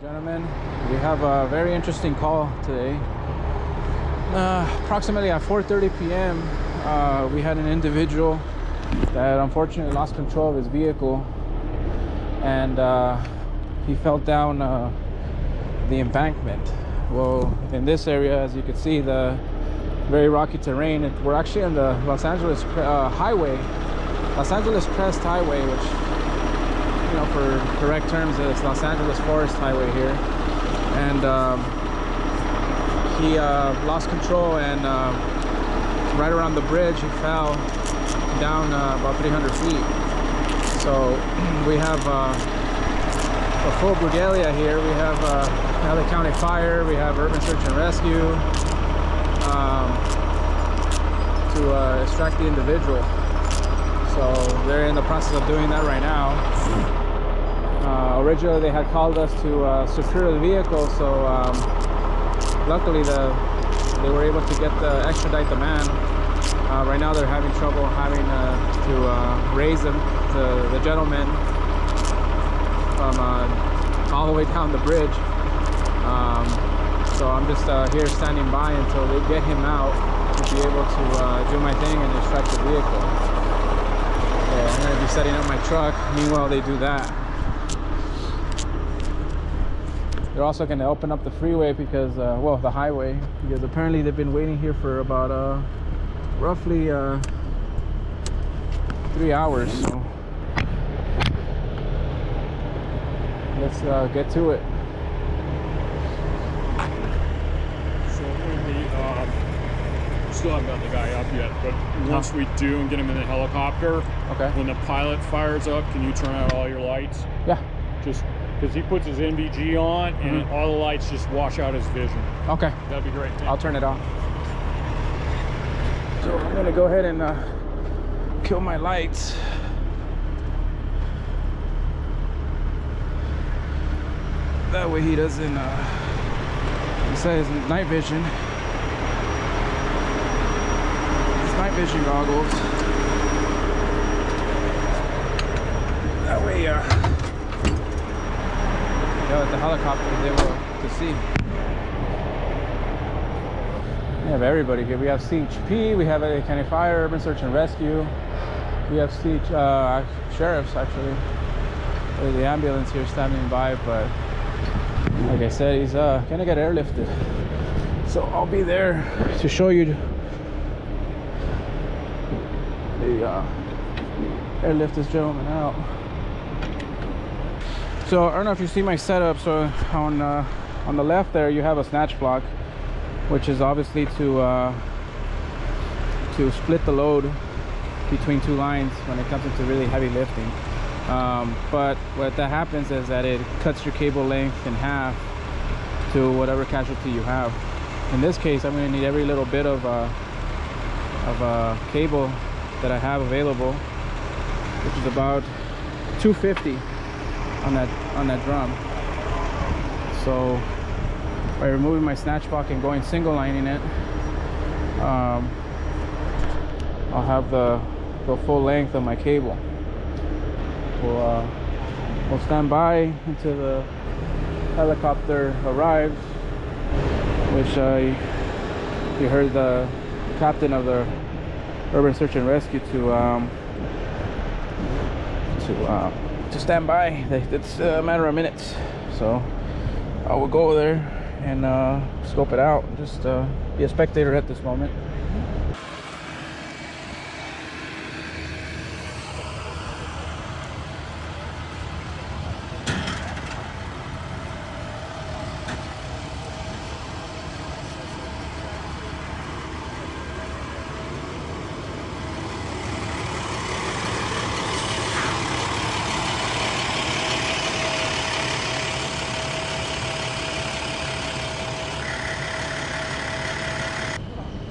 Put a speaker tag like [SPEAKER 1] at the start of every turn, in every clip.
[SPEAKER 1] Gentlemen, we have a very interesting call today. Uh, approximately at 4:30 p.m., uh, we had an individual that unfortunately lost control of his vehicle, and uh, he fell down uh, the embankment. Well, in this area, as you can see, the very rocky terrain. We're actually on the Los Angeles uh, Highway, Los Angeles Crest Highway, which know, for correct terms, it's Los Angeles Forest Highway here. And um, he uh, lost control and uh, right around the bridge, he fell down uh, about 300 feet. So we have uh, a full regalia here. We have uh, LA County Fire, we have Urban Search and Rescue um, to uh, extract the individual. So they're in the process of doing that right now. Uh, originally they had called us to uh, secure the vehicle, so um, luckily the, they were able to get the extradite the man. Uh, right now they're having trouble having uh, to uh, raise them, the, the gentleman from all the way down the bridge. Um, so I'm just here standing by until they get him out to be able to do my thing and extract the vehicle. I'm going to be setting up my truck. Meanwhile, they do that. They're also going to open up the freeway because uh, well the highway because apparently they've been waiting here for about uh, roughly uh, three hours so. Let's uh, get to it.
[SPEAKER 2] So we um, still haven't got the guy up yet but once we do and get him in the helicopter
[SPEAKER 1] okay.
[SPEAKER 2] when the pilot fires up can you turn out all your lights?
[SPEAKER 1] Yeah.
[SPEAKER 2] Just because he puts his NVG on and mm -hmm. all the lights just wash out his vision.
[SPEAKER 1] Okay.
[SPEAKER 2] That'd be great.
[SPEAKER 1] I'll turn it on. So I'm gonna go ahead and uh, kill my lights. That way he doesn't, uh, he says night vision. His night vision goggles. That way, uh, know, the helicopter is able to see. We have everybody here. We have CHP, we have a County Fire, Urban Search and Rescue. We have CH, uh, sheriffs actually. There's the ambulance here standing by, but like I said, he's uh, gonna get airlifted. So I'll be there to show you the uh, airlift this gentleman out so I don't know if you see my setup. So on uh, on the left there you have a snatch block which is obviously to uh, to split the load between two lines when it comes into really heavy lifting. Um, but what that happens is that it cuts your cable length in half to whatever casualty you have. In this case I'm going to need every little bit of uh, of uh, cable that I have available which is about 250 on that on that drum. So by removing my snatch block and going single lining it um, I'll have the the full length of my cable. We'll, uh, we'll stand by until the helicopter arrives which uh, you heard the captain of the urban search and rescue to um, to uh, to stand by. It's a matter of minutes. So I will go over there and uh, scope it out. Just uh, be a spectator at this moment.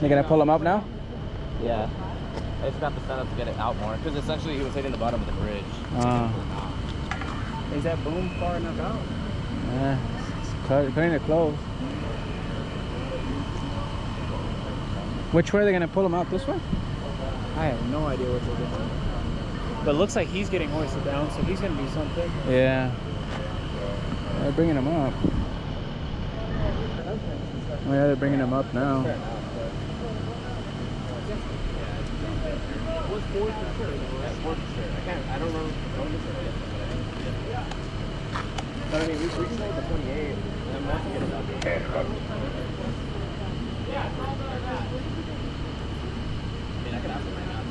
[SPEAKER 1] You're gonna pull him up now?
[SPEAKER 3] Yeah. I just got the setup to get it out more because essentially he was hitting the bottom of the bridge.
[SPEAKER 1] Uh,
[SPEAKER 2] Is that boom far enough out?
[SPEAKER 1] Yeah, it's cutting it close. Which way are they gonna pull him out? This way?
[SPEAKER 2] I have no idea what they're doing. But it looks like he's getting hoisted down, so he's gonna do something.
[SPEAKER 1] Yeah. They're bringing him up. Oh yeah, they're bringing him up now.
[SPEAKER 3] But I can't. I don't know. But I mean, we, we can make the 28, and I'm not gonna get it up. I mean, I can ask him right now.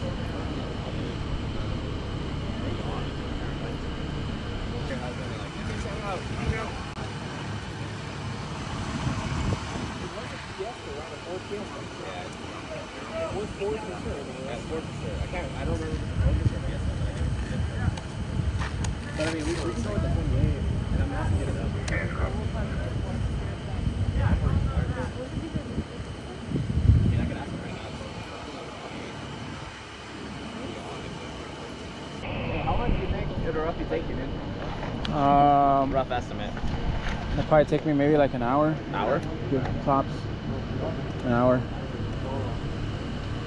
[SPEAKER 3] But I mean, we, we can go with the 28, and I'm not gonna get it up. I mean, I can ask him right now. Hey, how long do you think it'll roughly take you, man?
[SPEAKER 1] Um,
[SPEAKER 3] Rough estimate.
[SPEAKER 1] it'll probably take me maybe like an hour.
[SPEAKER 3] An
[SPEAKER 1] hour? Tops. An hour.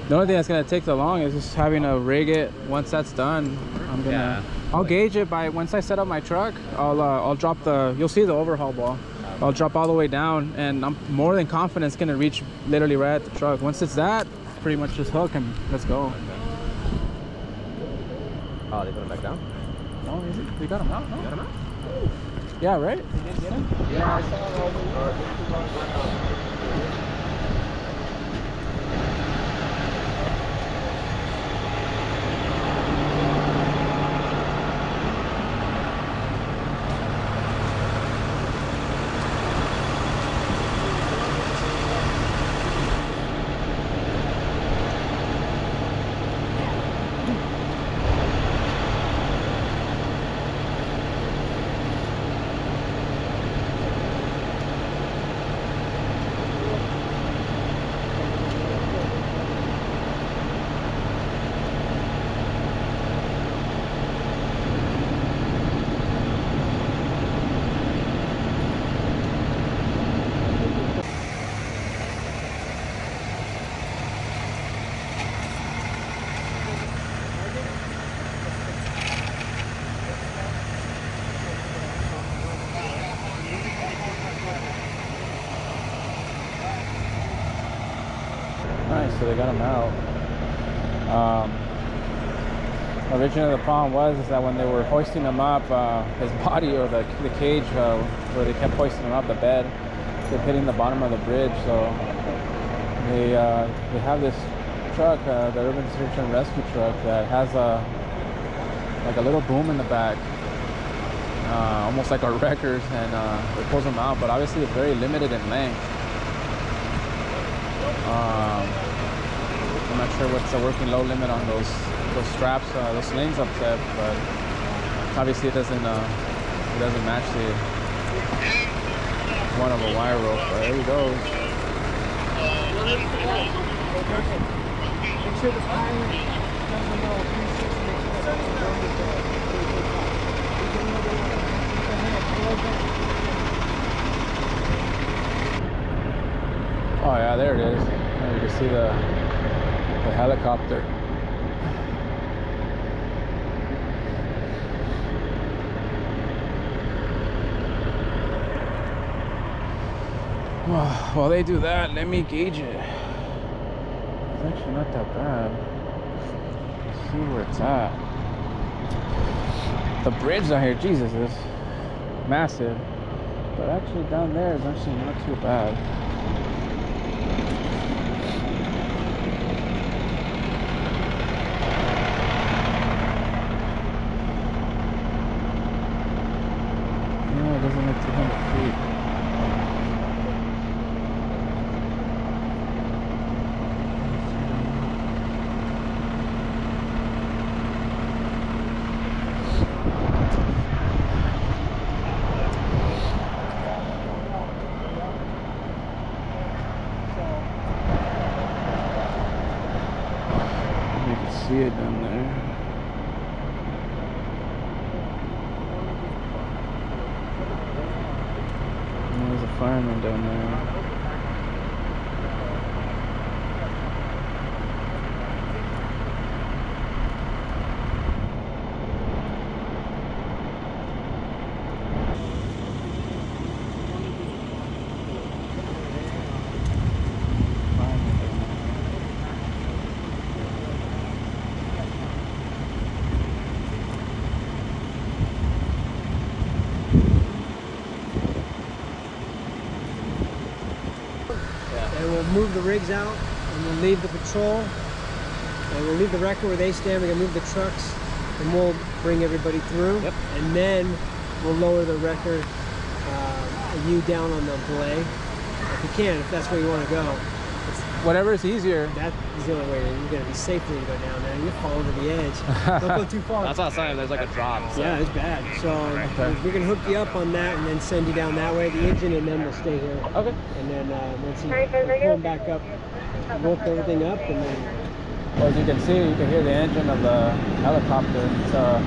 [SPEAKER 1] The only thing that's gonna take so long is just having to rig it. Once that's done, I'm gonna.
[SPEAKER 3] Yeah.
[SPEAKER 1] I'll gauge it by once I set up my truck. I'll uh, I'll drop the. You'll see the overhaul ball. I'll drop all the way down, and I'm more than confident it's gonna reach literally right at the truck. Once it's that, pretty much just hook and let's go.
[SPEAKER 3] Oh, they put him back down?
[SPEAKER 1] Oh, is it? They got him out. No?
[SPEAKER 3] Got him out?
[SPEAKER 1] Yeah, right.
[SPEAKER 3] Yeah, I saw
[SPEAKER 1] so they got him out. Um, originally, the problem was is that when they were hoisting him up, uh, his body or the, the cage uh, where they kept hoisting him up, the bed, kept hitting the bottom of the bridge. So they uh, they have this truck, uh, the Urban Search and Rescue truck, that has a like a little boom in the back, uh, almost like our wreckers, and uh, it pulls them out. But obviously, it's very limited in length. Um, I'm not sure what's the working low limit on those those straps, uh, those slings up there, but obviously it doesn't uh, it doesn't match the one of a wire rope. But there he goes. Oh yeah, there it is. You can see the the helicopter. Well, while they do that, let me gauge it. It's actually not that bad. Let's see where it's at. The bridge down here, Jesus, is massive. But actually down there is actually not too bad. No, it doesn't look 200 feet. You can see it down there. And There's a fireman down there.
[SPEAKER 4] and we'll move the rigs out, and we'll leave the patrol, and we'll leave the wrecker where they stand. We're gonna move the trucks, and we'll bring everybody through.
[SPEAKER 3] Yep.
[SPEAKER 4] And then we'll lower the wrecker, uh, you down on the belay, if you can, if that's where you want to go.
[SPEAKER 1] Whatever is easier.
[SPEAKER 4] That is the only way you're gonna be safe safely to go down there. You fall over the edge. Don't go too far.
[SPEAKER 3] That's not saying there's like a drop. So.
[SPEAKER 4] Yeah, it's bad. So
[SPEAKER 1] Okay.
[SPEAKER 4] we're gonna hook you up on that and then send you down that way, the engine, and then we'll stay here.
[SPEAKER 1] Okay.
[SPEAKER 4] And then uh, once you we'll pull them back up, rope everything up, and then
[SPEAKER 1] Well, as you can see, you can hear the engine of the helicopter. It's uh,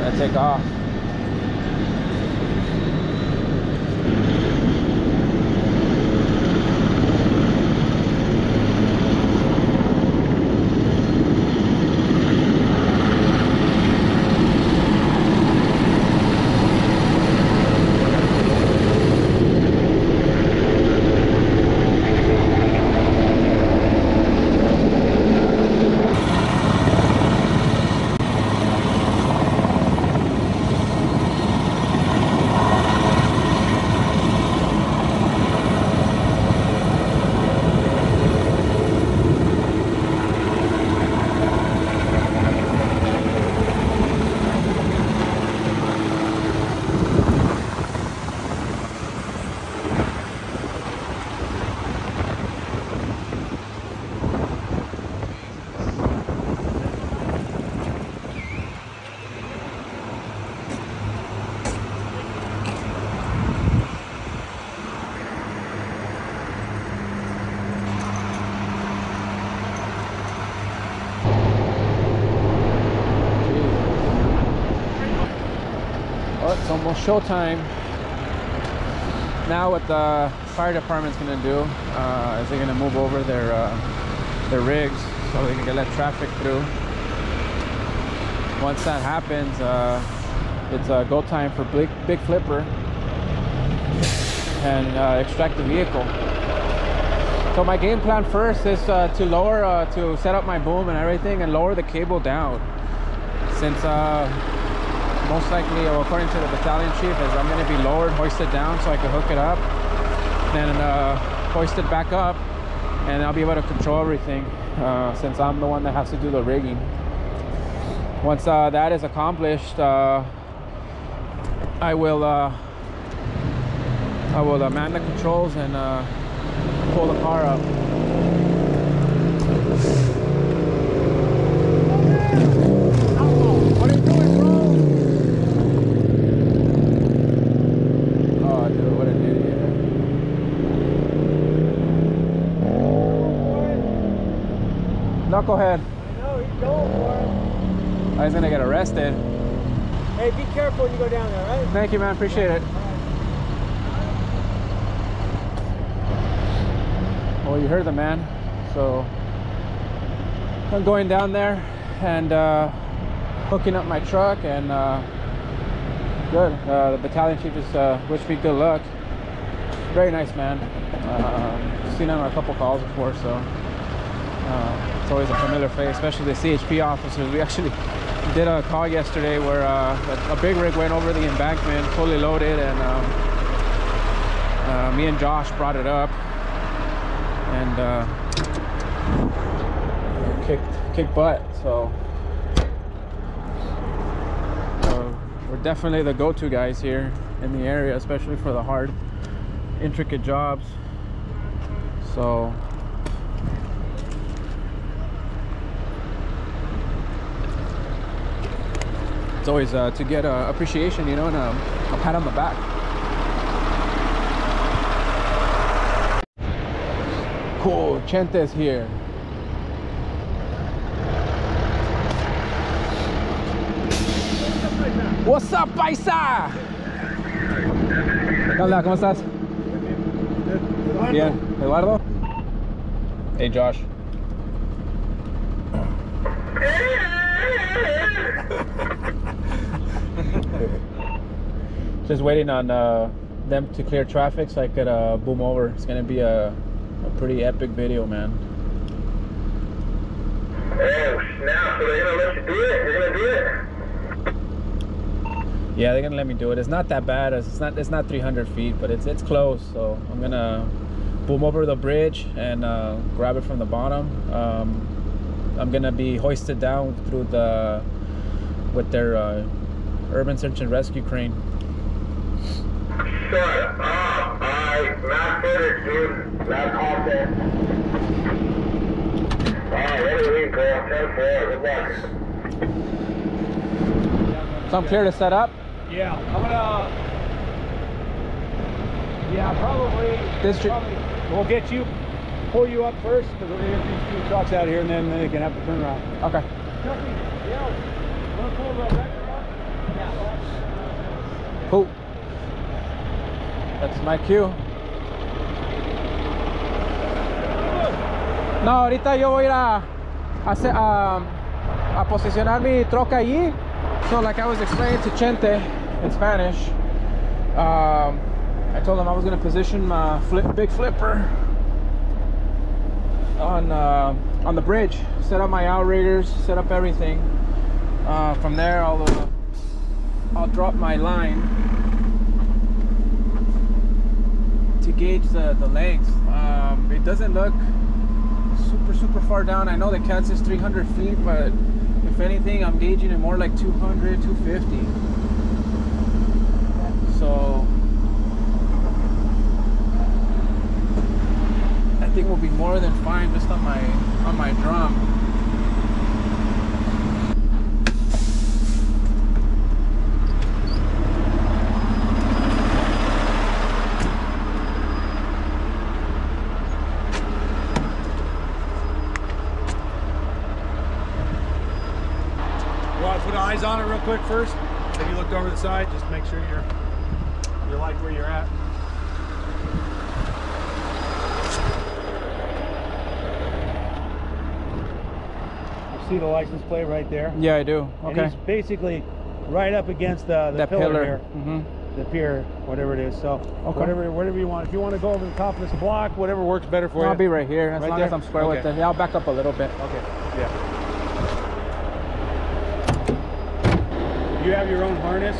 [SPEAKER 1] gonna take off. Oh, it's almost showtime. Now, what the fire department's gonna do uh, is they're gonna move over their uh, their rigs so they can get let traffic through. Once that happens, uh, it's uh, go time for Big, Big Flipper and uh, extract the vehicle. So my game plan first is uh, to lower, uh, to set up my boom and everything and lower the cable down. Since most likely, well, according to the battalion chief, is I'm going to be lowered, hoisted down so I can hook it up, then uh, hoist it back up, and I'll be able to control everything uh, since I'm the one that has to do the rigging. Once uh, that is accomplished, uh, I will uh, I will uh, man the controls and pull the car up.
[SPEAKER 4] what are you doing, bro?
[SPEAKER 1] Oh, dude, what an idiot! Knucklehead.
[SPEAKER 4] I know he's going for
[SPEAKER 1] I was gonna get arrested.
[SPEAKER 4] Hey, be careful when you go down there, right?
[SPEAKER 1] Thank you, man. Appreciate it. Well, you heard the man. So I'm going down there and uh, hooking up my truck and uh, good. Uh, the battalion chief just uh, wished me good luck. Very nice man. Uh, seen him on a couple calls before, so uh, it's always a familiar face, especially the CHP officers. We actually did a call yesterday where uh, a, big rig went over the embankment, fully loaded, and um, uh, me and Josh brought it up and uh, kicked kicked butt. So uh, we're definitely the go-to guys here in the area, especially for the hard, intricate jobs. So it's always uh, to get uh, appreciation, you know, and um, a pat on the back. Cool, Chentes here. What's up, paisa? ¿Qué onda? ¿Cómo estás? Bien. ¿Eduardo? Hey, Josh. Just waiting on uh, them to clear traffic so I could uh, boom over. It's gonna be a, a pretty epic video, man.
[SPEAKER 5] So they're gonna let you do it? You're gonna do it?
[SPEAKER 1] Yeah, they're gonna let me do it. It's not that bad. It's not it's not 300 feet, but it's it's close. So I'm gonna boom over the bridge and uh, grab it from the bottom. Um, I'm gonna be hoisted down through the with their uh, urban search and rescue crane.
[SPEAKER 5] Shut up. Alright, Matt Footage, dude. Matt Compton. Alright, ready to leave, girl. 10 4. Good luck.
[SPEAKER 1] So I'm clear to set up.
[SPEAKER 6] Yeah, I'm gonna. Uh, yeah, probably.
[SPEAKER 1] This
[SPEAKER 6] probably- We'll get you, pull you up first, because we're gonna get these two trucks out here, and then they can have the turnaround.
[SPEAKER 1] Okay.
[SPEAKER 6] Yeah. Pull the record up?
[SPEAKER 1] Cool. That's my cue. No, ahorita yo voy a hacer- a, a posicionar mi troca allí. So like I was explaining to Chente in Spanish, um, I told him I was gonna position my flip, big flipper on uh, on the bridge, set up my outriggers, set up everything. Uh, from there, I'll uh, I'll drop my line to gauge the, the length. Um, it doesn't look super, super far down. I know the cat says 300 feet, but if anything, I'm gauging it more like 200, 250. So I think we'll be more than fine just on my on my drum.
[SPEAKER 6] You want to put eyes on it real quick first? Have you looked over the side? Just make sure you're you like where you're at. You see the license plate right there?
[SPEAKER 1] Yeah, I do.
[SPEAKER 6] And
[SPEAKER 1] Okay.
[SPEAKER 6] he's basically right up against the, the pillar,
[SPEAKER 1] pillar.
[SPEAKER 6] here,
[SPEAKER 1] hmm
[SPEAKER 6] the pier, whatever it is. So
[SPEAKER 1] Okay.
[SPEAKER 6] whatever whatever you want. If you want to go over the top of this block, whatever works better for you.
[SPEAKER 1] I'll be right here as
[SPEAKER 6] Right
[SPEAKER 1] long
[SPEAKER 6] there?
[SPEAKER 1] as I'm square with it. Yeah, I'll back up a little bit.
[SPEAKER 6] Okay. Yeah. You have your own harness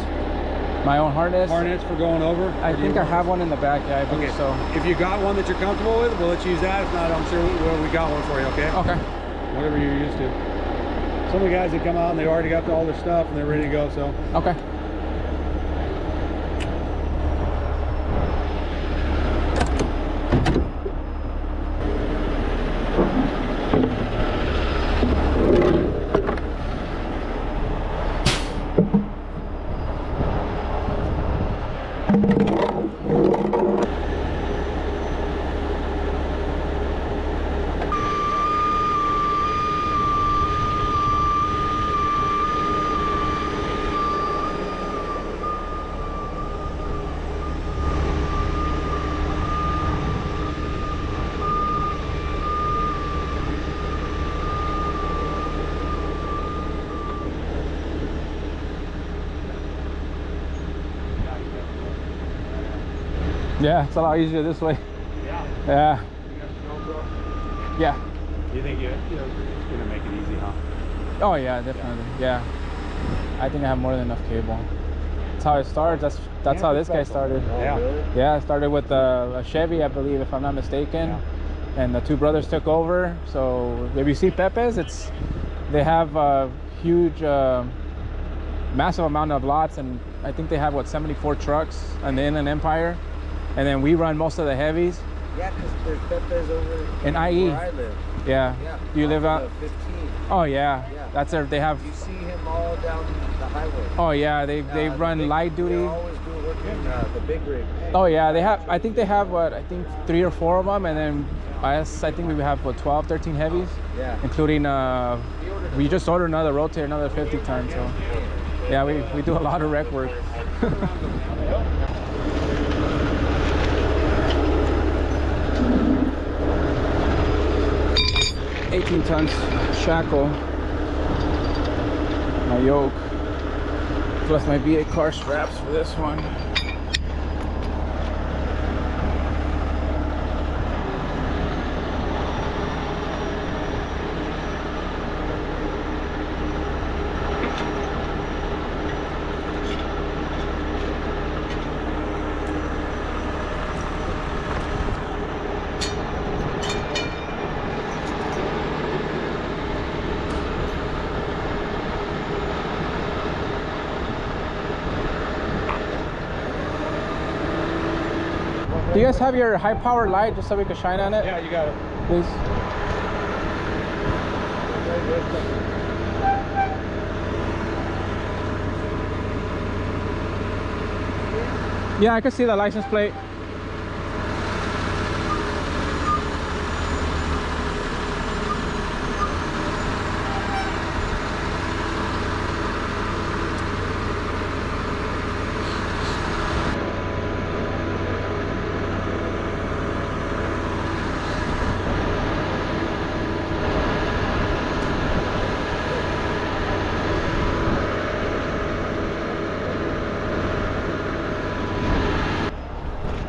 [SPEAKER 1] My own harness.
[SPEAKER 6] harness for going over.
[SPEAKER 1] I
[SPEAKER 6] Or do you
[SPEAKER 1] think I have one in the back. Yeah, I believe
[SPEAKER 6] Okay.
[SPEAKER 1] so.
[SPEAKER 6] If you got one that you're comfortable with, we'll let you use that. If not, I'm sure we, we got one for you. Okay.
[SPEAKER 1] Okay.
[SPEAKER 6] Whatever you're used to. Some of the guys that come out and they've already got all their stuff and they're ready to go. So
[SPEAKER 1] Okay. Yeah, it's a lot easier this way.
[SPEAKER 6] yeah.
[SPEAKER 1] Yeah.
[SPEAKER 6] You got your GoPro.
[SPEAKER 1] Yeah.
[SPEAKER 6] You think you, you know, gonna make it easy, huh?
[SPEAKER 1] Oh yeah, definitely. Yeah. I think I have more than enough cable. That's how it starts. That's that's how this guy started.
[SPEAKER 6] Yeah.
[SPEAKER 1] Yeah, I started with uh, a Chevy, I believe, if I'm not mistaken.
[SPEAKER 6] Yeah.
[SPEAKER 1] And the two brothers took over. So if you see Pepe's, it's they have a huge, uh, massive amount of lots, and I think they have what 74 trucks on the Inland Empire, and then we run most of the heavies.
[SPEAKER 7] Yeah, because there's Pepe's over
[SPEAKER 1] In IE.
[SPEAKER 7] where I live.
[SPEAKER 1] Yeah.
[SPEAKER 7] Yeah.
[SPEAKER 1] Do you live out?
[SPEAKER 7] 15.
[SPEAKER 1] Oh yeah.
[SPEAKER 7] Yeah.
[SPEAKER 1] That's their. They have.
[SPEAKER 7] You see him all down the highway.
[SPEAKER 1] Oh yeah. They they
[SPEAKER 7] Uh, the
[SPEAKER 1] run
[SPEAKER 7] big-
[SPEAKER 1] light duty.
[SPEAKER 7] They always do work in uh, the big rig.
[SPEAKER 1] Oh yeah, they have. I think they have what I think three or four of them, and then us. I think we have what 12, 13 heavies,
[SPEAKER 7] Yeah.
[SPEAKER 1] including. Uh, we just ordered another rotator, another 50 ton. So yeah, we we do a lot of wreck work. Eighteen tons shackle. My yoke. Plus my BA car straps for this one. Guys have your high power light just so we can shine on it?
[SPEAKER 8] Yeah, you got it.
[SPEAKER 1] Please. Yeah, I can see the license plate.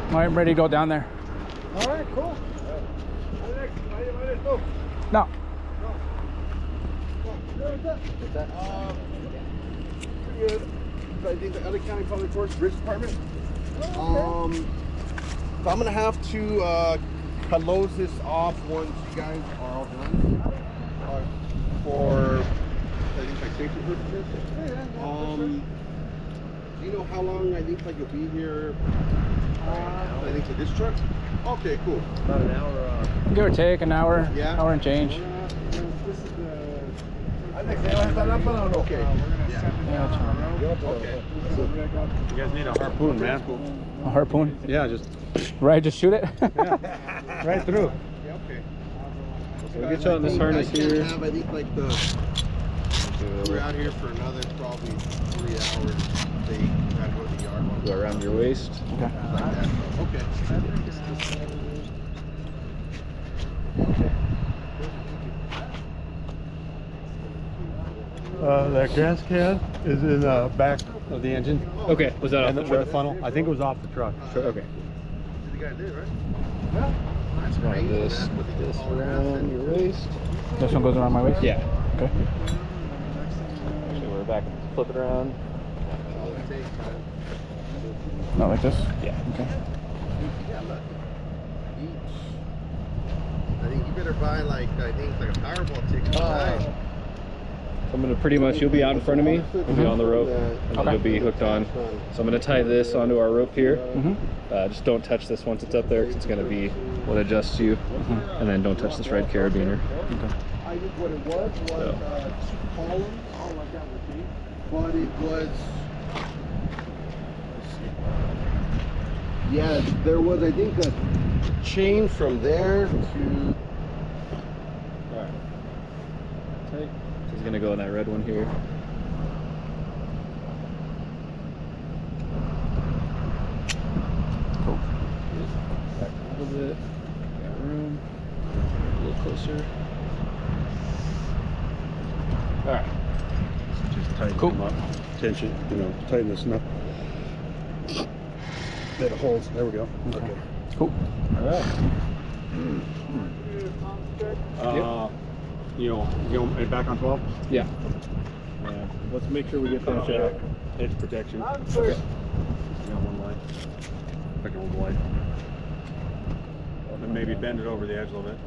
[SPEAKER 1] All right, I'm ready to go down there.
[SPEAKER 3] All right, cool.
[SPEAKER 1] No. No. Um, pretty good.
[SPEAKER 7] I think the other county public works bridge department. Um, so I'm gonna have to uh, close this off once you guys are all done. Uh, for I think like safety purposes. Um, do you know how long I think like you'll be here? I think to this truck. Okay, cool.
[SPEAKER 3] About an hour. Uh,
[SPEAKER 1] Give or take an hour,
[SPEAKER 7] Yeah.
[SPEAKER 1] hour and change.
[SPEAKER 7] Okay.
[SPEAKER 1] Yeah, it's
[SPEAKER 7] Okay.
[SPEAKER 8] You guys need a harpoon, man.
[SPEAKER 1] a harpoon.
[SPEAKER 8] Yeah, just
[SPEAKER 1] Right, just shoot it.
[SPEAKER 8] right through.
[SPEAKER 7] Yeah, okay.
[SPEAKER 8] we'll get you on this harness here.
[SPEAKER 7] Have, I think like the, we're out here for another probably three hours. They gotta go to the yard.
[SPEAKER 8] Go around your waist.
[SPEAKER 1] okay.
[SPEAKER 7] like that. Okay.
[SPEAKER 6] Uh, that gas can is in the back of the engine.
[SPEAKER 8] Okay, was that off
[SPEAKER 6] And
[SPEAKER 8] the
[SPEAKER 6] the,
[SPEAKER 8] truck?
[SPEAKER 6] the funnel. I think it was off the truck.
[SPEAKER 8] Okay.
[SPEAKER 7] The guy did, right? That's great.
[SPEAKER 8] this,
[SPEAKER 7] That's what
[SPEAKER 8] this around your waist.
[SPEAKER 1] This one goes around my waist?
[SPEAKER 8] Yeah.
[SPEAKER 1] Okay.
[SPEAKER 8] Actually, we're back. Flip it around.
[SPEAKER 7] All it takes, man.
[SPEAKER 1] Not like this?
[SPEAKER 8] Yeah.
[SPEAKER 1] Okay.
[SPEAKER 7] Yeah, look. Each. I think you better buy like I think it's like a Powerball ticket tonight.
[SPEAKER 8] I'm gonna pretty much, you'll be out in front of me, you'll be on the rope, and then
[SPEAKER 1] Okay.
[SPEAKER 8] you'll be hooked on. So I'm gonna tie this onto our rope here.
[SPEAKER 1] Mm-hmm.
[SPEAKER 8] Uh, just don't touch this once it's up there, 'cause it's gonna be what adjusts you. Mm -hmm. And then don't touch this red carabiner. Okay.
[SPEAKER 7] I think what it was was
[SPEAKER 8] So.
[SPEAKER 7] uh, two columns, all like that with me, but it was. Yeah, there was I think a chain from there to.
[SPEAKER 8] Tight. So it's gonna go in that red one here.
[SPEAKER 1] Cool.
[SPEAKER 8] Back a little bit. Got room. A little closer. Alright.
[SPEAKER 6] Just tighten
[SPEAKER 1] Cool.
[SPEAKER 6] them up. Tension, you know, tighten this up. That it holds. There we go. Okay.
[SPEAKER 1] Cool.
[SPEAKER 8] Alright.
[SPEAKER 6] Uh, you know, you know, back on 12?
[SPEAKER 8] Yeah.
[SPEAKER 6] Yeah. Let's make sure we get that check. Edge protection. Okay. Got one line. Pick a little light. And maybe bend it over the edge a little bit.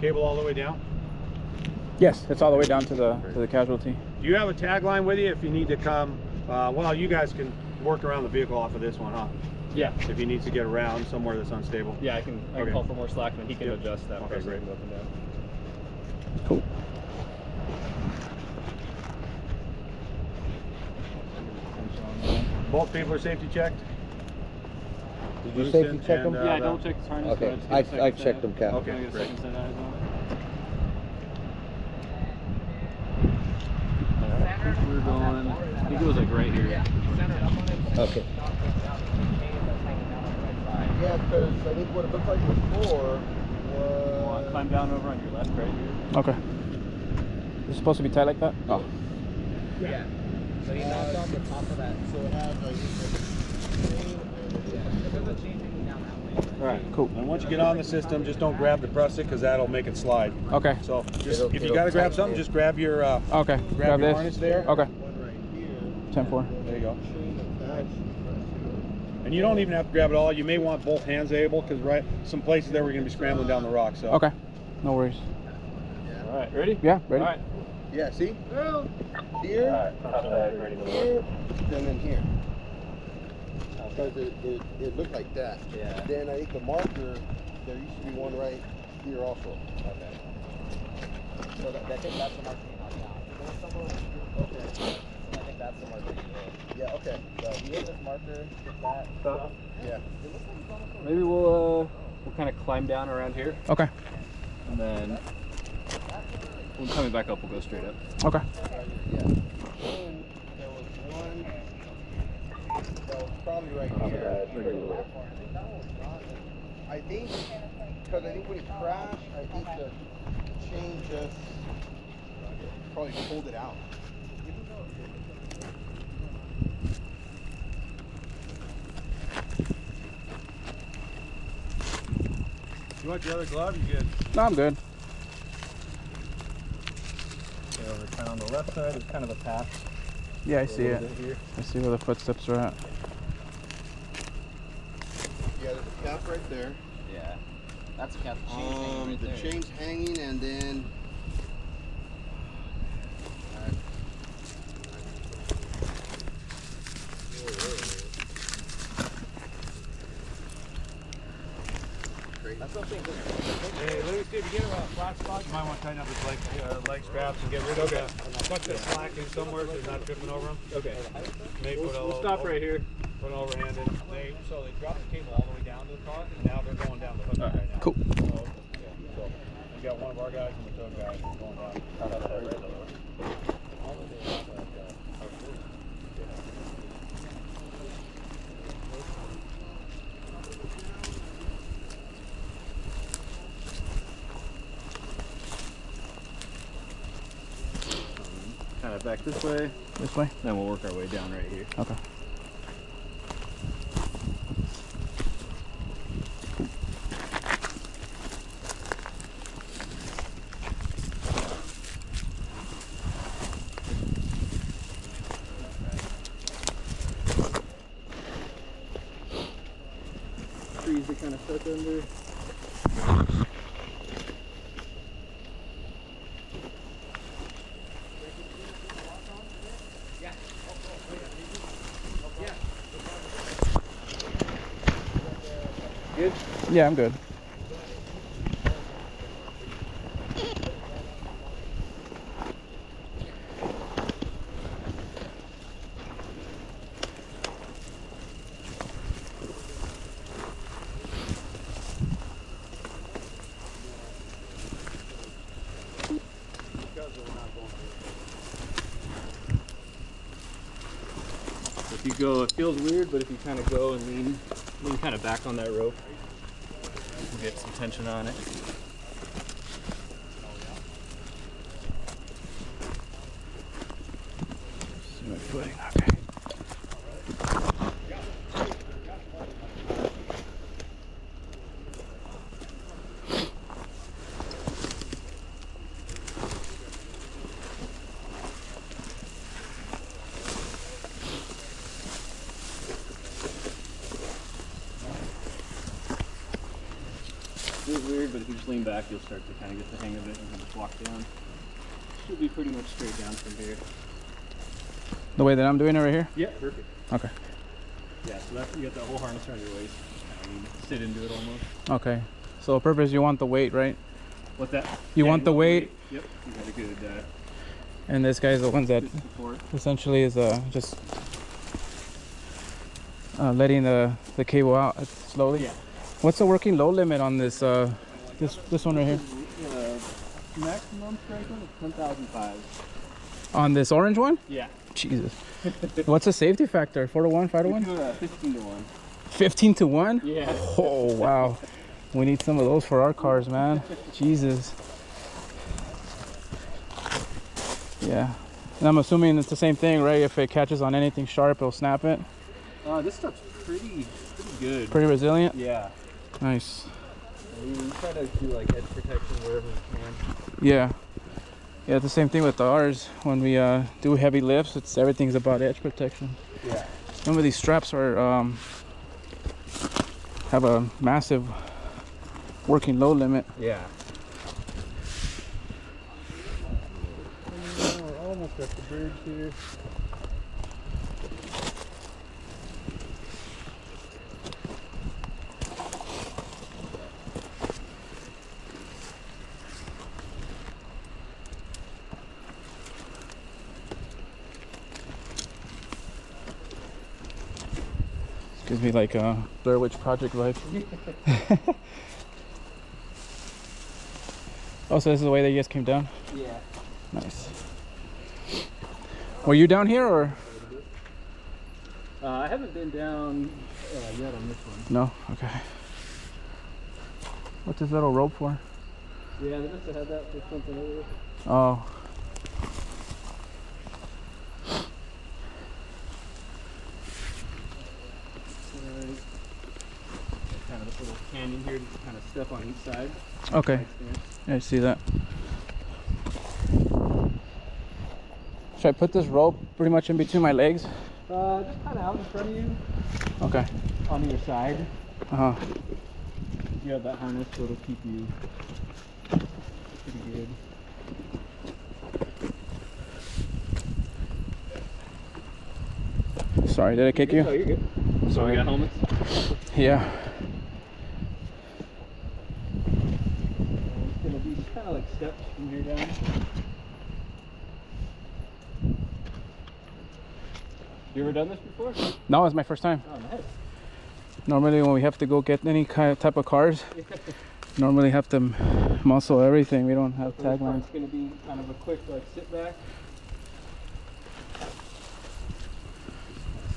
[SPEAKER 6] Cable all the way down?
[SPEAKER 1] Yes, it's all the way down to the to the casualty.
[SPEAKER 6] Do you have a tagline with you if you need to come? Uh, well, you guys can work around the vehicle off of this one, huh?
[SPEAKER 8] Yeah.
[SPEAKER 6] If he needs to get around somewhere that's unstable.
[SPEAKER 8] Yeah, I can, I can
[SPEAKER 6] Okay.
[SPEAKER 8] call for more slack and then he can
[SPEAKER 6] Yep.
[SPEAKER 8] adjust that
[SPEAKER 6] Okay,
[SPEAKER 8] pressure
[SPEAKER 6] great.
[SPEAKER 8] and go up and down.
[SPEAKER 1] Cool.
[SPEAKER 6] Both people are safety checked?
[SPEAKER 3] Did you safety
[SPEAKER 6] Lucent
[SPEAKER 3] check
[SPEAKER 6] and,
[SPEAKER 3] them?
[SPEAKER 6] uh,
[SPEAKER 8] Yeah, I
[SPEAKER 6] Val?
[SPEAKER 8] double check his harness.
[SPEAKER 3] Okay,
[SPEAKER 8] but just
[SPEAKER 3] I-
[SPEAKER 8] get a
[SPEAKER 3] I
[SPEAKER 8] second
[SPEAKER 3] checked them, Cap.
[SPEAKER 8] Can I get a
[SPEAKER 6] Okay,
[SPEAKER 8] second set of eyes on it? Alright, I think we're going, I think it was like right here.
[SPEAKER 3] Okay.
[SPEAKER 7] Yeah, because I think what it looked like before
[SPEAKER 8] Well,
[SPEAKER 7] was.
[SPEAKER 8] Climb down over on your left, right here.
[SPEAKER 1] Okay. Is it supposed to be tight like that? Oh.
[SPEAKER 7] Yeah. So he knocked off the top of that. So it has like.
[SPEAKER 6] Alright,
[SPEAKER 1] Cool.
[SPEAKER 6] And once you get on the system, just don't grab the press it because that'll make it slide.
[SPEAKER 1] Okay.
[SPEAKER 6] So just,
[SPEAKER 7] It'll-
[SPEAKER 6] if you
[SPEAKER 7] it'll
[SPEAKER 6] gotta grab something,
[SPEAKER 7] it.
[SPEAKER 6] just grab your, uh,
[SPEAKER 1] Okay.
[SPEAKER 6] grab your
[SPEAKER 1] this.
[SPEAKER 6] harness there.
[SPEAKER 1] Okay.
[SPEAKER 7] One right here.
[SPEAKER 1] 10 4.
[SPEAKER 6] There you go. And you don't even have to grab it all. You may want both hands able because right, some places there we're gonna be scrambling down the rock. So
[SPEAKER 1] Okay. No worries.
[SPEAKER 8] Alright, ready?
[SPEAKER 1] Yeah, ready?
[SPEAKER 8] Alright.
[SPEAKER 7] Yeah, see? Here, here, and then here. Because it, it, it looked like that.
[SPEAKER 3] Yeah.
[SPEAKER 7] Then I think the marker, there used to be one right here also.
[SPEAKER 3] Okay. So that, I think that's the marker you knocked down. There was somewhere okay. So I think that's the marker you hit.
[SPEAKER 7] Yeah, okay.
[SPEAKER 3] So you hit this marker, hit that stuff.
[SPEAKER 7] Yeah.
[SPEAKER 3] It looks like it's almost
[SPEAKER 8] Maybe we'll uh we'll kind of climb down around here
[SPEAKER 1] Okay.
[SPEAKER 8] and then when coming back up we'll go straight up.
[SPEAKER 1] Okay.
[SPEAKER 7] Yeah. Then there was one probably right here. I think, because I think when it crashed, I think the chain just probably pulled it out.
[SPEAKER 6] You want your other glove? You good?
[SPEAKER 1] No, I'm good.
[SPEAKER 6] Okay, over on the left side, there's kind of a path.
[SPEAKER 1] Yeah, I see it.
[SPEAKER 6] Here.
[SPEAKER 1] I see where the footsteps are at.
[SPEAKER 7] Yeah, there's a cap right there.
[SPEAKER 3] Yeah. That's a cap. The chain's hanging
[SPEAKER 7] Um,
[SPEAKER 3] right
[SPEAKER 7] the
[SPEAKER 3] there.
[SPEAKER 7] chain's hanging, and then.
[SPEAKER 6] Hey, let me see if you get a flat spot. You might want to tighten up his leg, uh, leg straps and get rid of it. Bunch of slack in somewhere so he's not tripping over them.
[SPEAKER 8] Okay.
[SPEAKER 6] Maybe
[SPEAKER 8] We'll,
[SPEAKER 6] put
[SPEAKER 8] we'll stop right here.
[SPEAKER 6] Put an overhand in. They, so they dropped the cable all the way down to the car, and now they're going down the hook right now.
[SPEAKER 1] Cool.
[SPEAKER 6] So, yeah, so we got one of our guys and the tow guy going down.
[SPEAKER 8] Back this way.
[SPEAKER 1] This way?
[SPEAKER 8] Then we'll work our way down right here.
[SPEAKER 1] Okay.
[SPEAKER 8] Trees are kind of stuck under.
[SPEAKER 1] Yeah, I'm good.
[SPEAKER 8] If you go, it feels weird, but if you kind of go and lean, lean kind of back on that rope, get some tension on it.
[SPEAKER 1] See my footing. Okay.
[SPEAKER 8] Feels weird, but if you just lean back, you'll start to kind of get the hang of it and then just walk down. Should be pretty much straight down from here.
[SPEAKER 1] The way that I'm doing it right here?
[SPEAKER 8] Yeah, perfect.
[SPEAKER 1] Okay.
[SPEAKER 8] Yeah, so that's you got that whole harness around your waist. Need to sit into it almost.
[SPEAKER 1] Okay. So purpose you want the weight, right?
[SPEAKER 8] What's that?
[SPEAKER 1] You
[SPEAKER 8] Yeah,
[SPEAKER 1] want the weight?
[SPEAKER 8] Yep. You got a good, uh,
[SPEAKER 1] And this guy's the ones that essentially is uh, just uh, letting the, the cable out slowly.
[SPEAKER 8] Yeah.
[SPEAKER 1] What's the working load limit on this uh, this this one right here?
[SPEAKER 8] Maximum limit is 10,005.
[SPEAKER 1] On this orange one?
[SPEAKER 8] Yeah.
[SPEAKER 1] Jesus. What's the safety factor? Four to one, five to one?
[SPEAKER 8] uh, 15 to 1.
[SPEAKER 1] Fifteen to one?
[SPEAKER 8] Yeah.
[SPEAKER 1] Oh wow. We need some of those for our cars, man. Jesus. Yeah. And I'm assuming it's the same thing, right? If it catches on anything sharp, it'll snap it.
[SPEAKER 8] Uh, this stuff's pretty, pretty good.
[SPEAKER 1] Pretty resilient.
[SPEAKER 8] Yeah.
[SPEAKER 1] Nice.
[SPEAKER 8] We try to do like edge protection wherever we can.
[SPEAKER 1] Yeah. Yeah, it's the same thing with ours. When we uh, do heavy lifts, it's everything's about edge protection.
[SPEAKER 8] Yeah.
[SPEAKER 1] Some of these straps are um, have a massive working load limit.
[SPEAKER 8] Yeah.
[SPEAKER 6] Got the bridge here.
[SPEAKER 1] Gives me like a Blair Witch Project vibe. oh, so this is the way that you guys came down?
[SPEAKER 3] Yeah.
[SPEAKER 1] Nice. Were you down here or
[SPEAKER 8] Uh, I haven't been down uh, yet on this one.
[SPEAKER 1] no? Okay. What's this little rope for?
[SPEAKER 8] Yeah, they must have had that for something over.
[SPEAKER 1] Oh,
[SPEAKER 8] Kind of this little canyon here to kind of step on each side.
[SPEAKER 1] okay. Yeah, I see that. Should I put this rope pretty much in between my legs?
[SPEAKER 8] Uh, just kind of out in front of you,
[SPEAKER 1] Okay.
[SPEAKER 8] on your side.
[SPEAKER 1] Uh huh.
[SPEAKER 8] You have that harness, so it'll keep you pretty good.
[SPEAKER 1] Sorry, did I kick you?
[SPEAKER 8] Oh,
[SPEAKER 1] you?
[SPEAKER 8] you're good. So we got helmets.
[SPEAKER 1] Yeah.
[SPEAKER 8] It's gonna be kind of like steps from here down. You ever done this before?
[SPEAKER 1] No, it's my first time.
[SPEAKER 8] Oh, nice.
[SPEAKER 1] Normally, when we have to go get any kind of type of cars, normally have to muscle everything. We don't have taglines.
[SPEAKER 8] part's gonna be kind of a quick like sit back.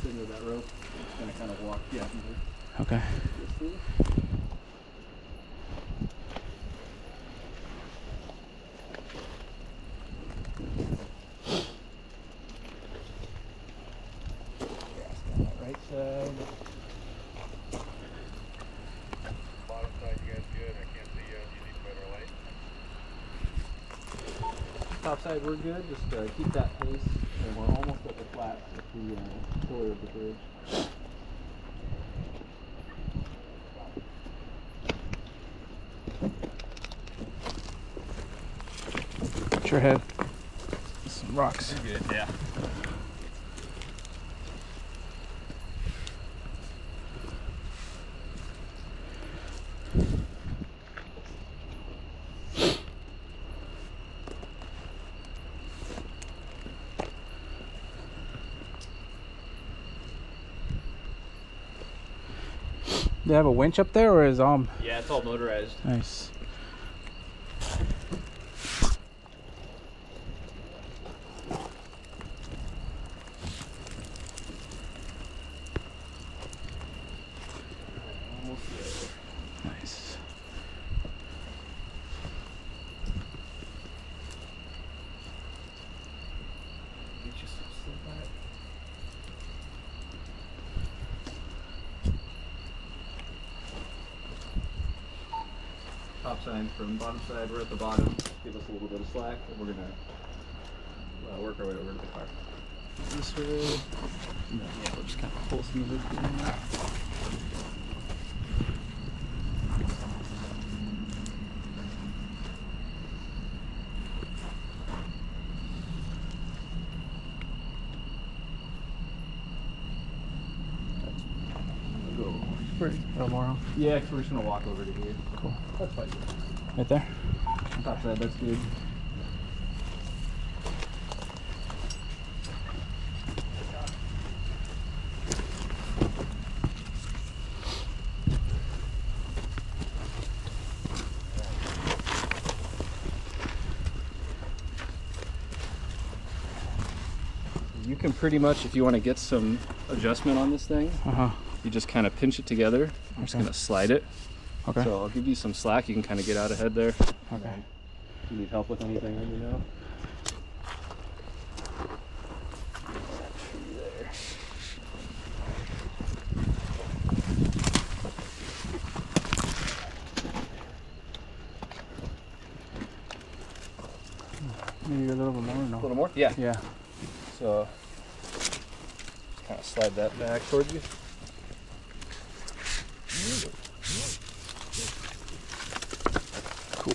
[SPEAKER 8] Sit into that rope. It's gonna kind of walk into
[SPEAKER 1] Okay.
[SPEAKER 8] this thing. Right side.
[SPEAKER 7] Bottom side, you guys good? I can't see you. You need better light.
[SPEAKER 8] Top side, we're good. Just uh, keep that pace, and we're almost at the flat at the uh, pillar of the bridge.
[SPEAKER 1] Put your head. Some rocks.
[SPEAKER 8] Good, yeah.
[SPEAKER 1] They have a winch up there, or is um
[SPEAKER 8] Yeah, it's all motorized.
[SPEAKER 1] nice? Nice.
[SPEAKER 8] Top side from the bottom side, we're at the bottom. Give us a little bit of slack, and we're gonna uh, work our way over to the car.
[SPEAKER 1] This way.
[SPEAKER 8] Yeah, we'll just kind of pull some of this. in. Go.
[SPEAKER 1] A little more. on.
[SPEAKER 8] Yeah, we we're just gonna walk over to here.
[SPEAKER 1] Cool.
[SPEAKER 8] That's fine.
[SPEAKER 1] Right there.
[SPEAKER 8] Top side, that's good. You can pretty much, if you want to get some adjustment on this thing,
[SPEAKER 1] Uh huh.
[SPEAKER 8] you just kind of pinch it together. I'm just gonna slide it.
[SPEAKER 1] Okay.
[SPEAKER 8] So I'll give you some slack. You can kind of get out ahead there.
[SPEAKER 1] Okay.
[SPEAKER 8] If you need help with anything, let me know.
[SPEAKER 1] Maybe a little bit more.
[SPEAKER 8] A little more? Yeah.
[SPEAKER 1] Yeah.
[SPEAKER 8] So kind of slide that back towards you.
[SPEAKER 1] Cool.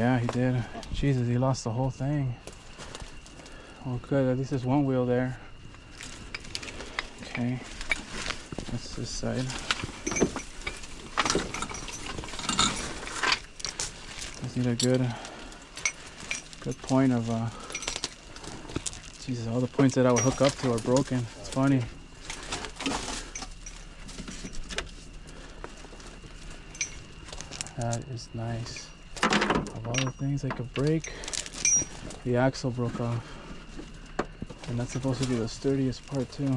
[SPEAKER 1] Yeah, he did. Jesus, he lost the whole thing. Oh, good. At least there's one wheel there. Okay. That's this side. Just need a good, good point of. Uh, Jesus, all the points that I would hook up to are broken. It's funny. That is nice. Of all the things I could break, the axle broke off. And that's supposed to be the sturdiest part too.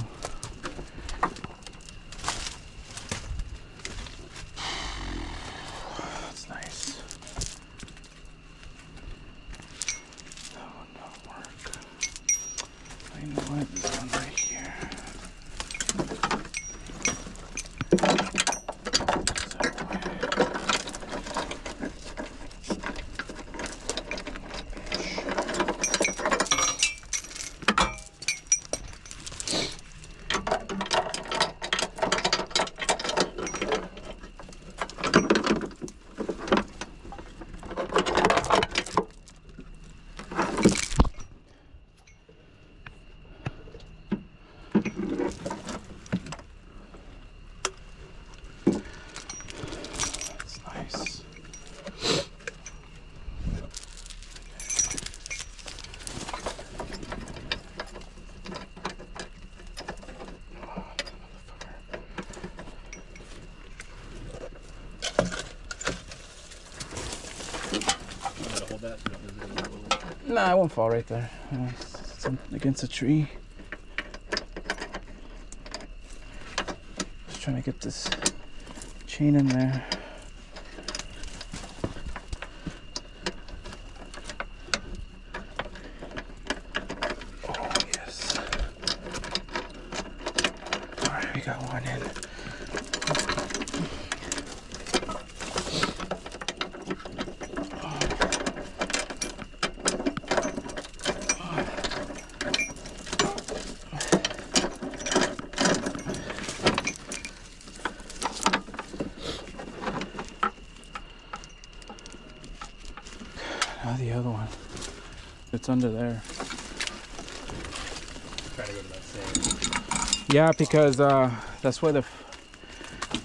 [SPEAKER 1] That's nice. That one don't work. I know what, this one right here. That's nice.
[SPEAKER 9] Hold that so it doesn't go
[SPEAKER 1] I won't fall right there. Uh, it's against a tree. Just trying to get this chain in there. Oh, yes. Alright, we got one in. Now the other one. It's under there.
[SPEAKER 9] Try to go to that same.
[SPEAKER 1] Yeah, because uh, that's where the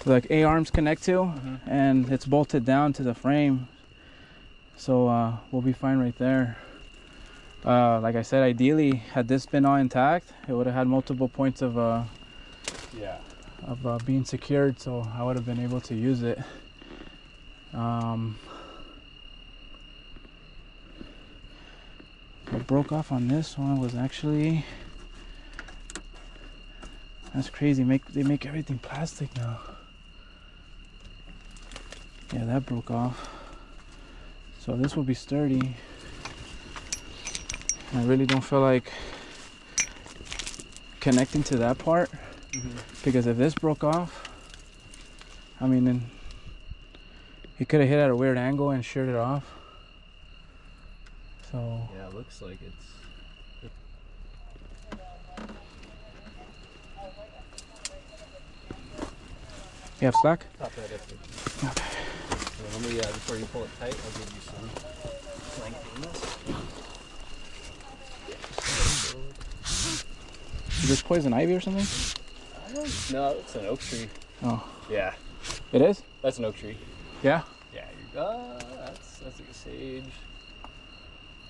[SPEAKER 1] like A arms connect to, and it's bolted down to the frame. So uh, we'll be fine right there. Uh, like I said, ideally, had this been all intact, it would have had multiple points of uh,
[SPEAKER 9] Yeah.
[SPEAKER 1] of uh, being secured, so I would have been able to use it. Um, broke off on this one was actually that's crazy. Make they make everything plastic now. Yeah, that broke off. So this will be sturdy. I really don't feel like connecting to that part mm-hmm. because if this broke off, I mean, then he could have hit at a weird angle and sheared it off. So
[SPEAKER 8] Yeah, it looks like it's.
[SPEAKER 1] you have slack.
[SPEAKER 8] Top that if it. Okay. Let me, uh, before you pull it tight, I'll give you some length in this.
[SPEAKER 1] Is this poison ivy or something?
[SPEAKER 8] No, it's an oak tree.
[SPEAKER 1] Oh,
[SPEAKER 8] Yeah,
[SPEAKER 1] it is.
[SPEAKER 8] that's an oak tree.
[SPEAKER 1] Yeah,
[SPEAKER 8] Yeah, you're, uh, that's that's like a sage.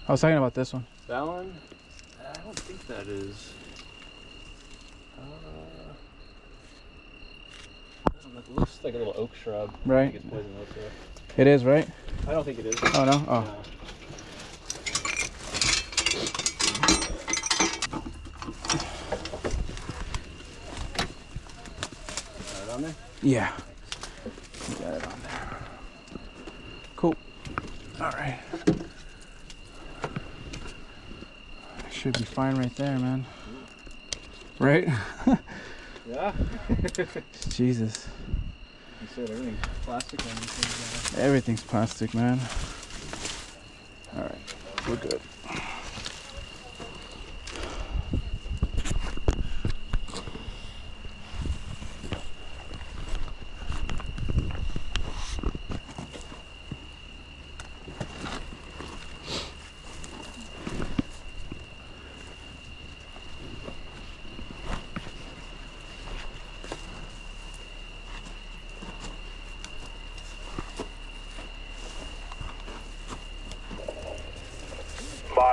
[SPEAKER 1] I was talking about this one.
[SPEAKER 8] That one, I don't think that is. Uh, it looks like a little oak shrub. I
[SPEAKER 1] Right.
[SPEAKER 8] think it's poison oak. though.
[SPEAKER 1] It is, right?
[SPEAKER 8] I don't think it is.
[SPEAKER 1] Oh no. Oh,
[SPEAKER 8] No. Got it on there?
[SPEAKER 1] yeah. Got it on there. Cool. All right. Should be fine right there, man. Right?
[SPEAKER 8] Yeah.
[SPEAKER 1] Jesus.
[SPEAKER 8] Said everything's plastic on. Uh,
[SPEAKER 1] everything's plastic, man. All right, we're good.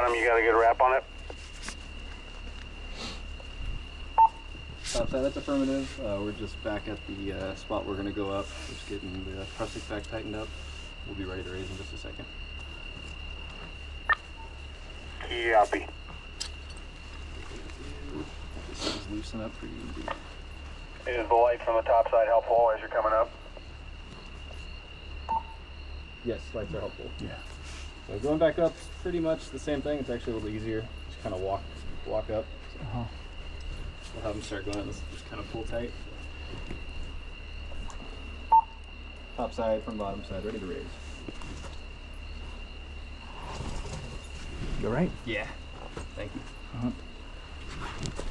[SPEAKER 5] Bottom, you got a good wrap on it?
[SPEAKER 8] Topside, that's affirmative. Uh, we're just back at the uh, spot we're going to go up. Just getting the prusik back tightened up. We'll be ready to raise in just a second.
[SPEAKER 5] Copy.
[SPEAKER 8] This is loosen up pretty easy.
[SPEAKER 5] Is the light from the top side helpful as you're coming up?
[SPEAKER 8] Yes, lights are helpful.
[SPEAKER 1] Yeah.
[SPEAKER 8] So going back up, pretty much the same thing. It's actually a little easier. Just kind of walk, walk up.
[SPEAKER 1] Uh-huh.
[SPEAKER 8] We'll have them start going. Let's just kind of pull tight. Top side from bottom side, ready to raise.
[SPEAKER 1] You're right.
[SPEAKER 8] Yeah. Thank you.
[SPEAKER 1] Uh-huh. Stand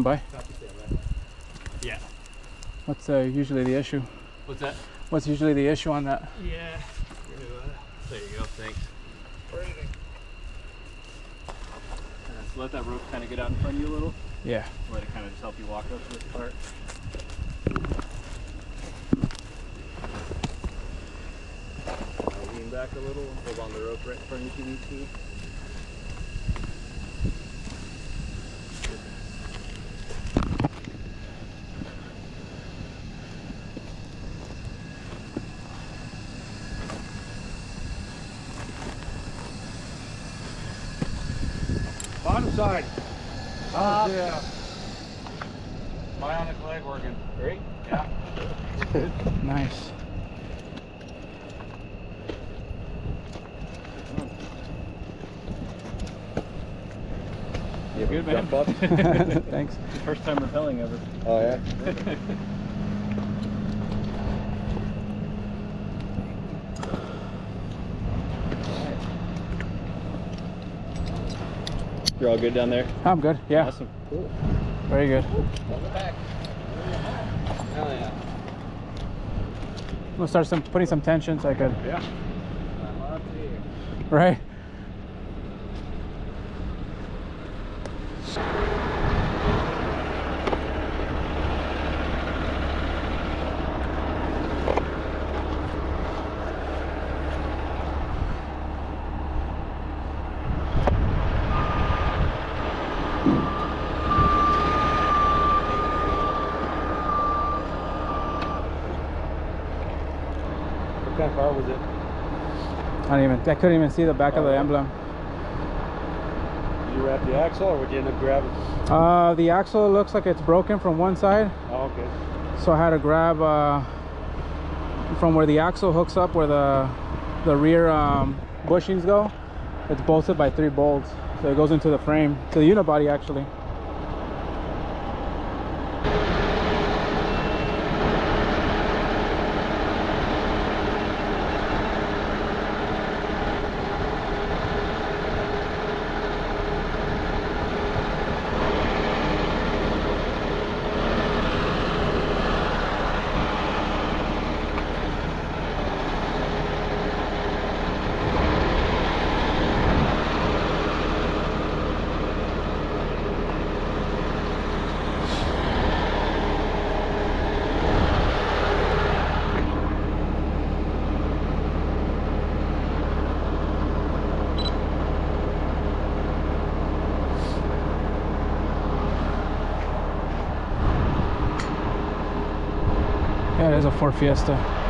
[SPEAKER 1] by.
[SPEAKER 8] Yeah.
[SPEAKER 1] What's uh, usually the issue?
[SPEAKER 8] What's that?
[SPEAKER 1] What's usually the issue on that?
[SPEAKER 8] Yeah. There you go. Thanks. Uh, so let that rope kind of get out in front of you a little.
[SPEAKER 1] Yeah.
[SPEAKER 8] Let it kind of just help you walk up to this part. Lean back a little, hold on the rope right in front of you if you need to.
[SPEAKER 6] Bottom side.
[SPEAKER 8] Uh,
[SPEAKER 6] yeah. Bionic leg working.
[SPEAKER 8] Great.
[SPEAKER 6] Yeah.
[SPEAKER 1] Nice.
[SPEAKER 8] You good, man?
[SPEAKER 1] Thanks.
[SPEAKER 8] First time rappelling ever.
[SPEAKER 7] Oh yeah.
[SPEAKER 8] You're all good down there?
[SPEAKER 1] I'm good. Yeah.
[SPEAKER 8] Awesome. Cool.
[SPEAKER 1] Very good.
[SPEAKER 3] Hell yeah.
[SPEAKER 1] I'm gonna start some putting some tension so I could.
[SPEAKER 6] Yeah.
[SPEAKER 3] I'm up to you.
[SPEAKER 1] Right.
[SPEAKER 6] What kind of car was
[SPEAKER 1] I didn't even. I couldn't even see the back of the
[SPEAKER 6] Oh,
[SPEAKER 1] emblem.
[SPEAKER 6] Did you wrap the axle or would you end up grabbing?
[SPEAKER 1] Uh, the axle looks like it's broken from one side,
[SPEAKER 6] Oh, okay.
[SPEAKER 1] so I had to grab uh, from where the axle hooks up, where the the rear um, bushings go. It's bolted by three bolts, so it goes into the frame, to the unibody actually. Ford Fiesta.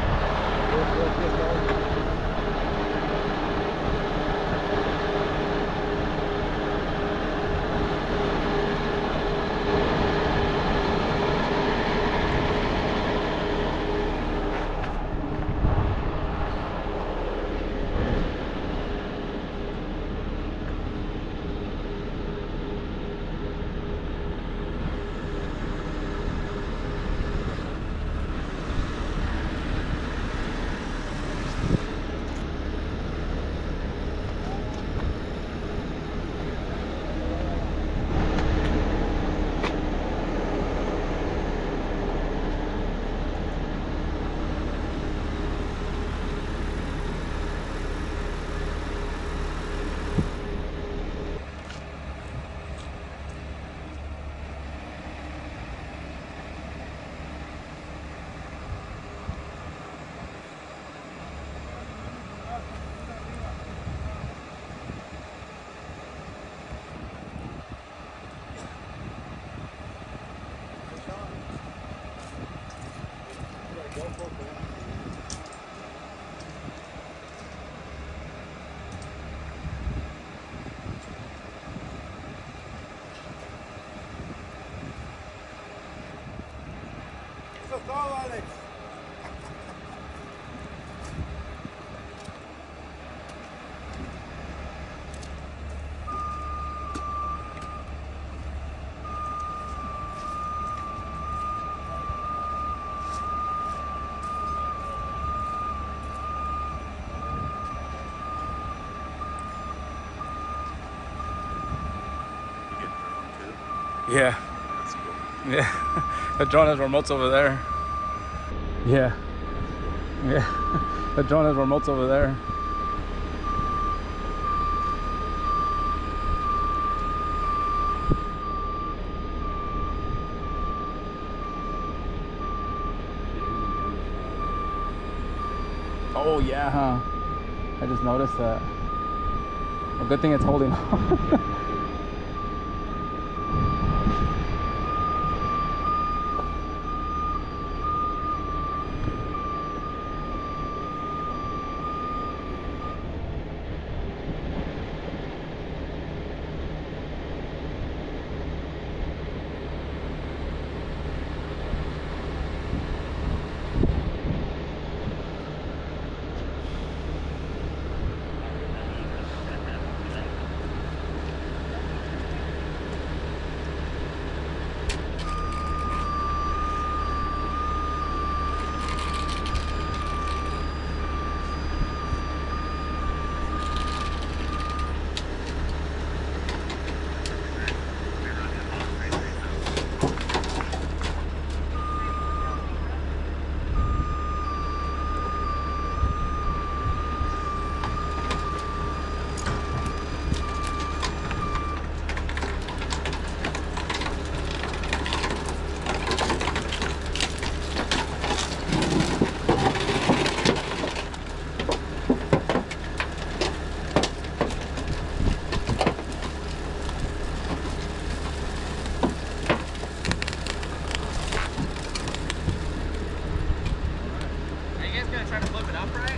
[SPEAKER 7] Go, Alex.
[SPEAKER 1] Yeah. Yeah. the drone has remotes over there. Yeah. Yeah. the drone has remotes over there. Oh yeah, huh? I just noticed that. Well, good thing it's holding on.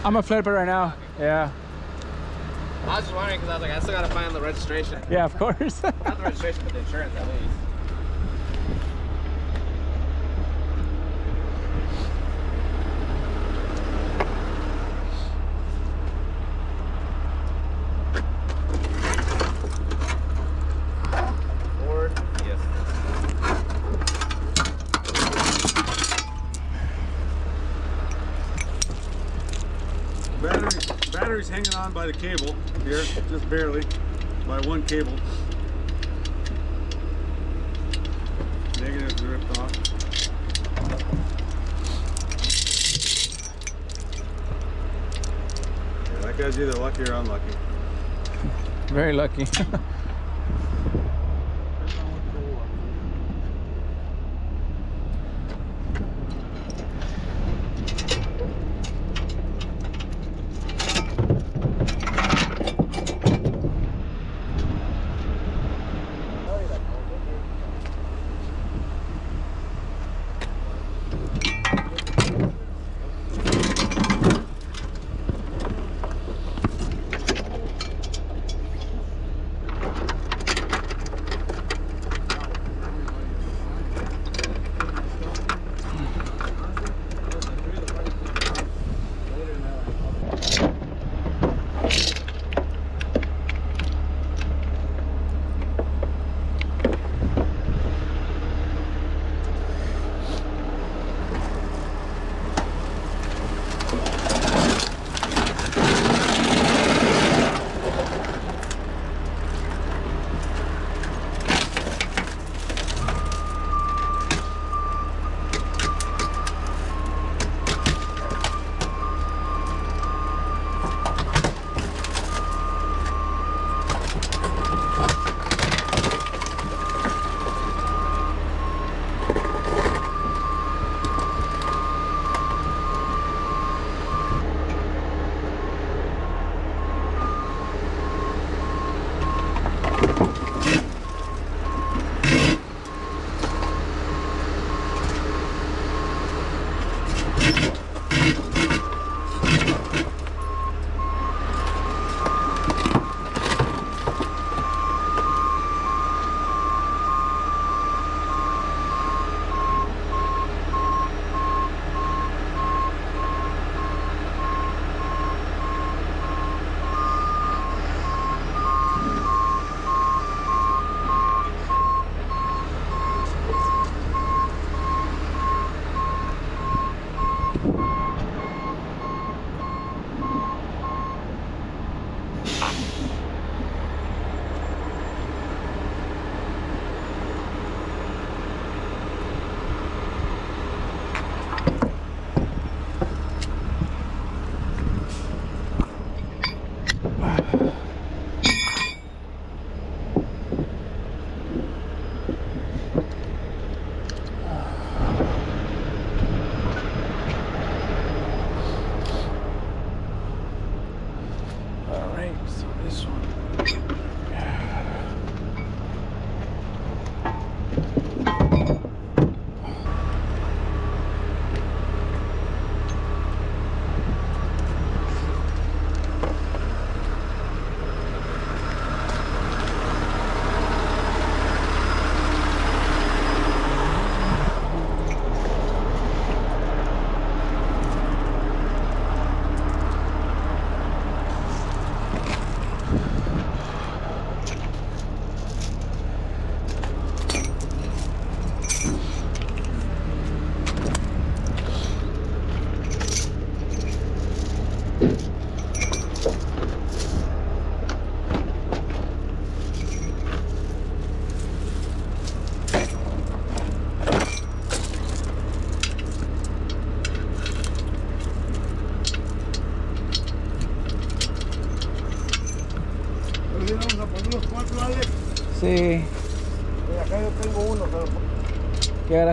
[SPEAKER 1] I'm gonna flip it right now. Yeah.
[SPEAKER 3] I was just wondering because I was like, I still gotta find the registration.
[SPEAKER 1] Yeah, of course.
[SPEAKER 3] Not the registration, but the insurance at least. Ford, yes.
[SPEAKER 6] Battery, battery's hanging on by the cable here, just barely, by one cable. Negative's ripped off. Yeah, that guy's either lucky or unlucky.
[SPEAKER 1] Very lucky.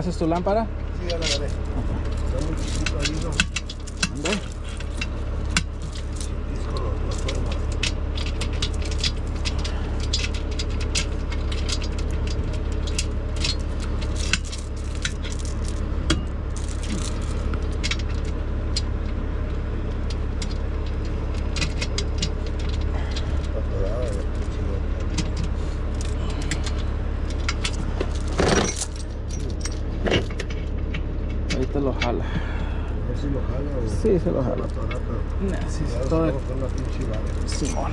[SPEAKER 1] haces tu lámpara?
[SPEAKER 7] Sí,
[SPEAKER 1] se lo
[SPEAKER 7] jalo. Necesito...
[SPEAKER 1] Simón.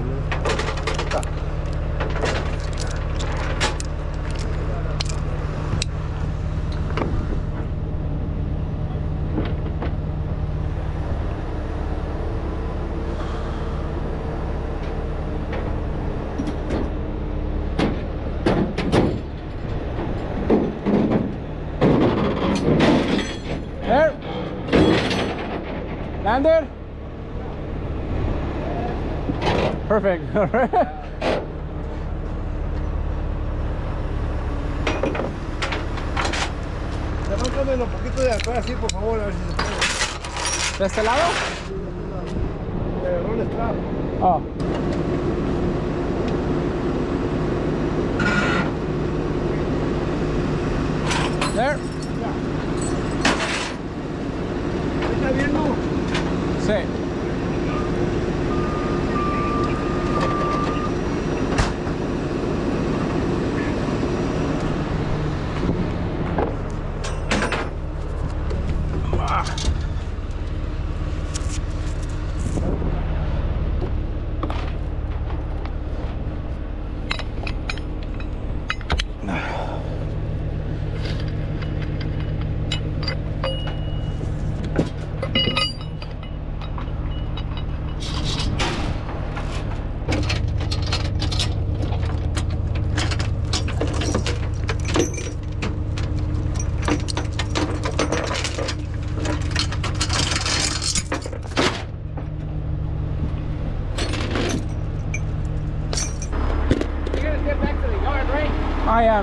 [SPEAKER 7] enmojecido
[SPEAKER 1] Perfect.
[SPEAKER 7] Levántame un poquito de atrás, sí, por favor, a ver si se puede.
[SPEAKER 1] ¿De este lado?
[SPEAKER 7] Me agarró el strap.
[SPEAKER 1] Oh.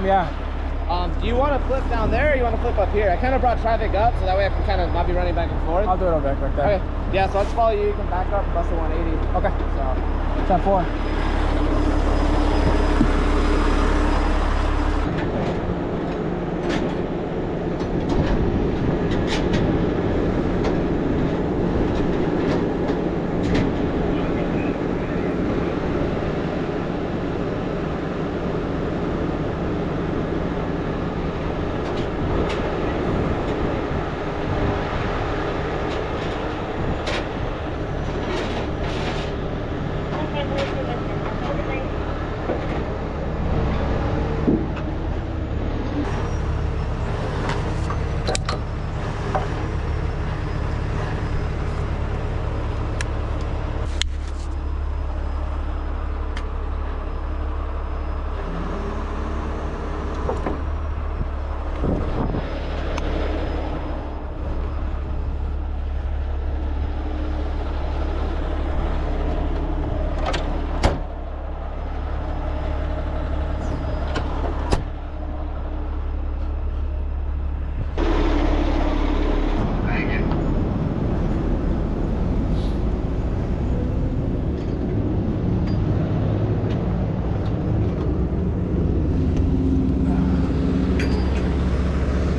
[SPEAKER 1] Yeah.
[SPEAKER 3] Um, do you want to flip down there or you want to flip up here? I kind of brought traffic up so that way I can kind of not be running back and forth.
[SPEAKER 1] I'll do it on back like that.
[SPEAKER 3] Okay. Yeah, so I'll just follow you. You can back up, bust a 180.
[SPEAKER 1] Okay.
[SPEAKER 3] So.
[SPEAKER 1] 10 4.
[SPEAKER 5] Thank you.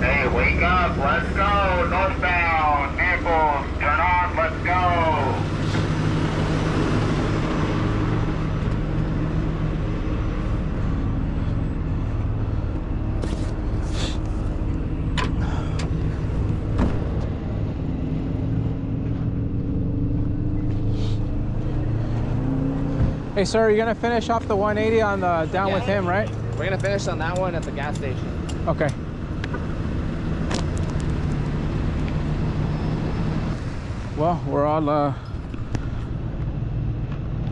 [SPEAKER 5] Hey, wake up, let's go, northbound, Naples, turn on, let's go.
[SPEAKER 1] Hey, sir, you're gonna finish off the 180 on the down with him, right?
[SPEAKER 3] We're gonna finish on that one at the gas station.
[SPEAKER 1] Okay. Well, we're all uh,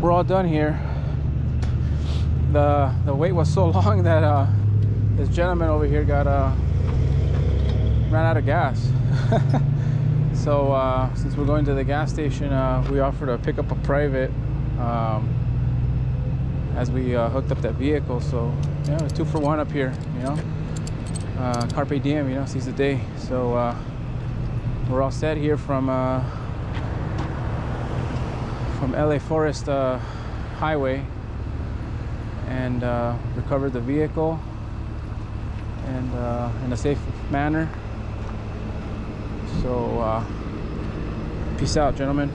[SPEAKER 1] we're all done here. The the wait was so long that uh, this gentleman over here got uh, ran out of gas. so uh, since we're going to the gas station, uh, we offered to pick up a private um, as we uh, hooked up that vehicle. So yeah, two for one up here, you know uh, carpe diem, you know, seize the day. So uh, we're all set here from uh, from LA Forest uh, Highway, and uh, recovered the vehicle and in a safe manner. So peace out, gentlemen.